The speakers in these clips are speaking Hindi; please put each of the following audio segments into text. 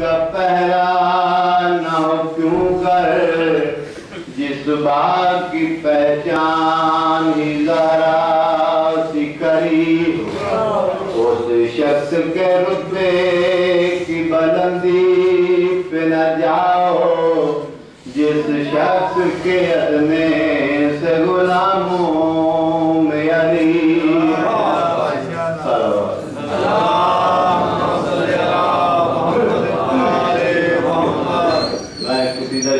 का पहरा न क्यों कर? जिस बात की पहचान जरा करी। उस शख्स के रुतबे की बुलंदी पे न जाओ। जिस शख्स के अदने से गुलाम हो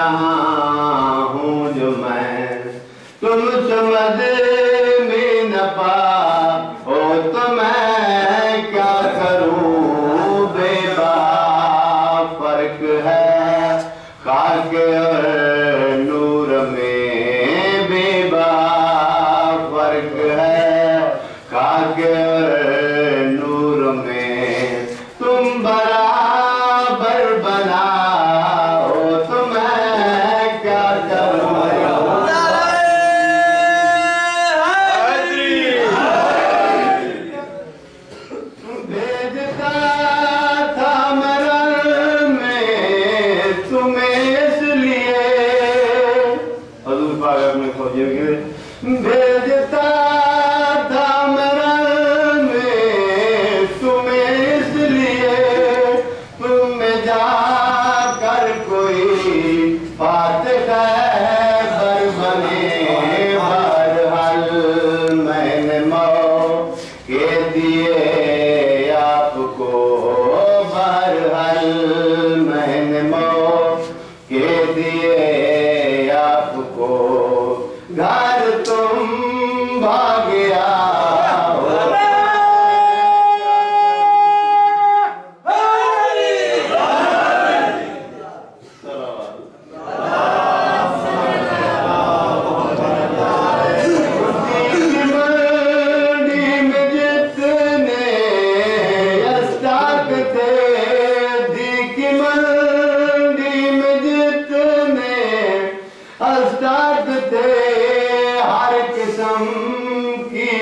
रहा हूँ जो मैं। तुम समझ में न पा ओ तो मैं क्या करूँ? बेबा फ़र्क है। खाक और नूर में बेबा फ़र्क है। खाक और Hmm.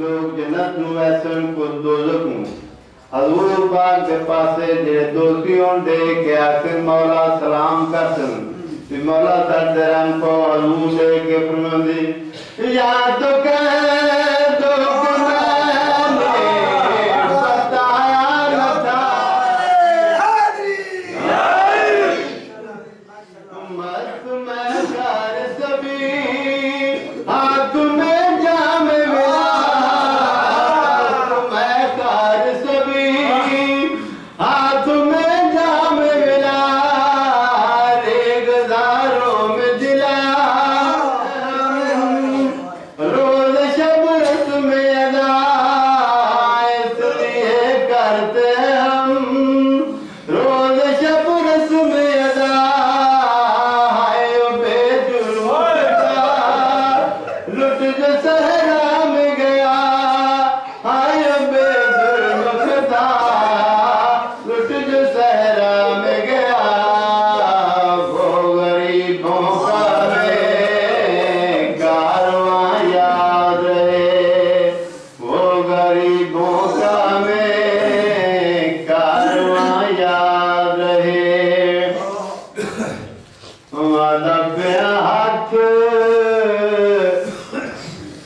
लोग जन्नत नु ऐसन को दोजख नु हजूर पाक के पासे जे दोस्ती हों दे के आखिर मौला सलाम करसन भी मौला सर तेरा को हजूर दे के फरमांदी याद तो कर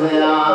soledad.